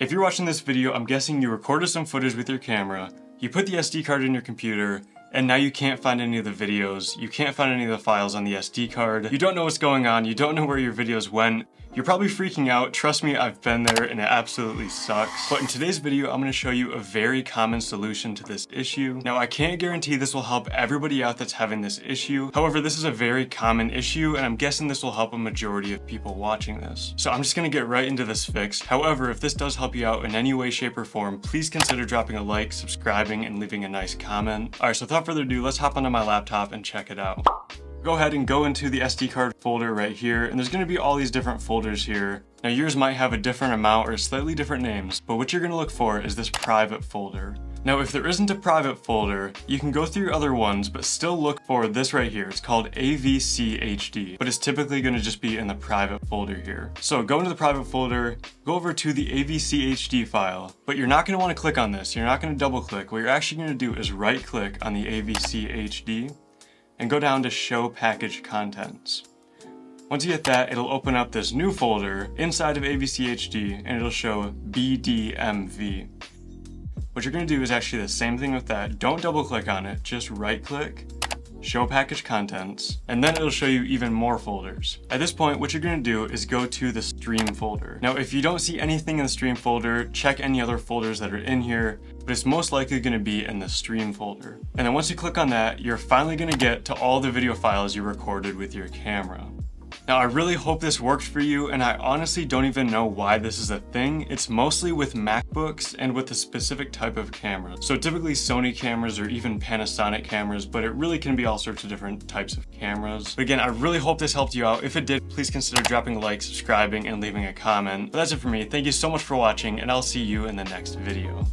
If you're watching this video, I'm guessing you recorded some footage with your camera, you put the SD card in your computer, and now you can't find any of the videos, you can't find any of the files on the SD card, you don't know what's going on, you don't know where your videos went, you're probably freaking out, trust me, I've been there and it absolutely sucks. But in today's video, I'm gonna show you a very common solution to this issue. Now, I can't guarantee this will help everybody out that's having this issue. However, this is a very common issue and I'm guessing this will help a majority of people watching this. So I'm just gonna get right into this fix. However, if this does help you out in any way, shape, or form, please consider dropping a like, subscribing, and leaving a nice comment. All right, so without further ado, let's hop onto my laptop and check it out go ahead and go into the SD card folder right here, and there's gonna be all these different folders here. Now yours might have a different amount or slightly different names, but what you're gonna look for is this private folder. Now if there isn't a private folder, you can go through other ones, but still look for this right here. It's called AVCHD, but it's typically gonna just be in the private folder here. So go into the private folder, go over to the AVCHD file, but you're not gonna wanna click on this. You're not gonna double click. What you're actually gonna do is right click on the AVCHD, and go down to Show Package Contents. Once you hit that, it'll open up this new folder inside of AVCHD and it'll show BDMV. What you're gonna do is actually the same thing with that. Don't double click on it, just right click, show package contents, and then it'll show you even more folders. At this point, what you're gonna do is go to the stream folder. Now, if you don't see anything in the stream folder, check any other folders that are in here but it's most likely gonna be in the stream folder. And then once you click on that, you're finally gonna get to all the video files you recorded with your camera. Now I really hope this works for you and I honestly don't even know why this is a thing. It's mostly with MacBooks and with a specific type of camera. So typically Sony cameras or even Panasonic cameras, but it really can be all sorts of different types of cameras. But again, I really hope this helped you out. If it did, please consider dropping a like, subscribing, and leaving a comment. But that's it for me. Thank you so much for watching and I'll see you in the next video.